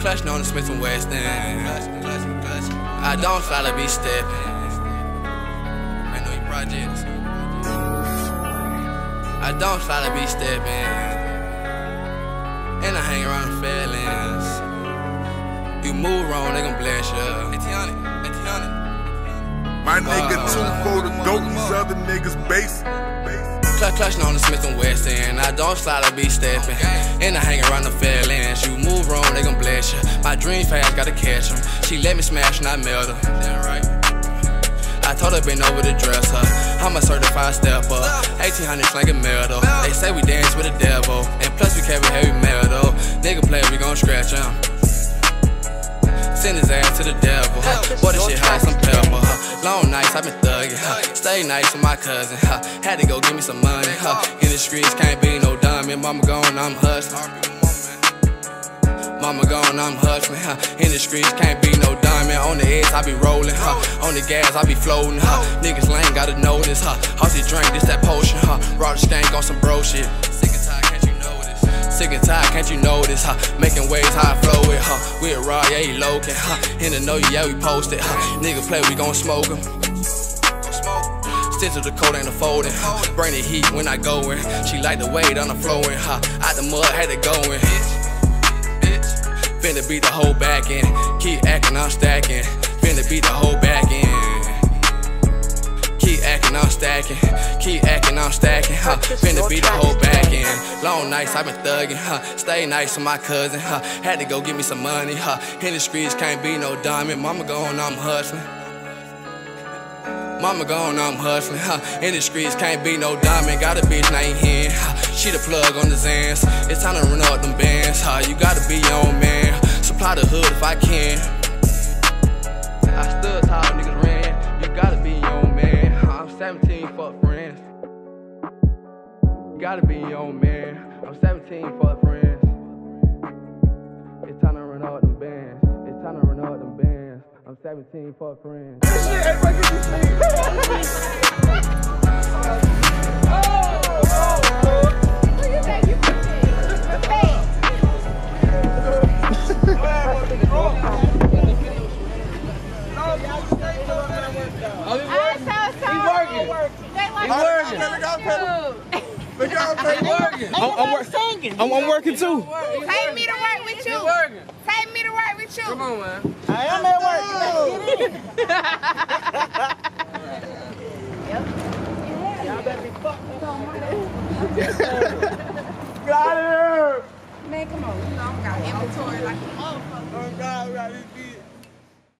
Clutching on the Smith and Wesson. I don't try to be stepping. I know you projects. I don't try to be stepping. And I hang around the feelings. You move wrong, they gon' bless you. My nigga two for the goat, these other niggas base. Clutch, clutching on the Smith and Wesson. I don't slide, I be stepping. And I hang around the fairlands. My dream fast, gotta catch them. She let me smash I melt her. Right. I told her bend over to dress her. I'm a certified stepper. 1800 slanging metal. They say we dance with the devil. And plus we carry heavy metal. Nigga play, we gon' scratch him. Send his ass to the devil. Boy, this shit hot, some pepper. Long nights, i been thugging. Stay nice with my cousin. Had to go give me some money. In the streets, can't be no diamond. Mama gone, I'm hustling. Mama gone, I'm hustling. In the streets, can't be no diamond. On the edge, I be rolling. huh? On the gas, I be floating. huh? Niggas lame, gotta know this. huh? Horsey drink, this that potion. Raw the skank on some bro shit. Sick and tired, can't you know this? Sick and tired, can't you notice? Huh? Making waves, how I flow it, huh? We raw, yeah, he low-key, huh? In the know you, yeah, we posted, huh? Nigga play, we gon' smoke him. To the code, ain't a folding, huh? Bring the heat when I go in. She like the weight on the flowing, huh? Out the mud, had to go in. Finna beat the whole back end. Keep acting, I'm stacking. Finna beat the whole back end. Keep acting, I'm stacking. Keep acting, I'm stacking. Huh. Finna beat the whole back end. Long nights, i been thugging. Huh. Stay nice with my cousin. Huh. Had to go get me some money. Huh. In the streets, can't be no diamond. Mama gone, I'm hustling. Mama gone, I'm hustling. Huh. In the streets, can't be no diamond. Got a bitch named Hen. Huh. She the plug on the Xans. It's time to run up them bands. Huh. You gotta be your own man. Supply the hood if I can. I stood tall, niggas ran. You gotta be your own man. I'm 17, fuck friends. You gotta be your own man. I'm 17, fuck friends. 17, fuck friends. I'm, I'm, work, I'm, I'm working too. Take me to work with you. Take me to work with you. Come on, man. I am at work. Y'all better be fucked Got her. Man, come on. You know, I got inventory like a motherfucker. Oh, God, we got this beat.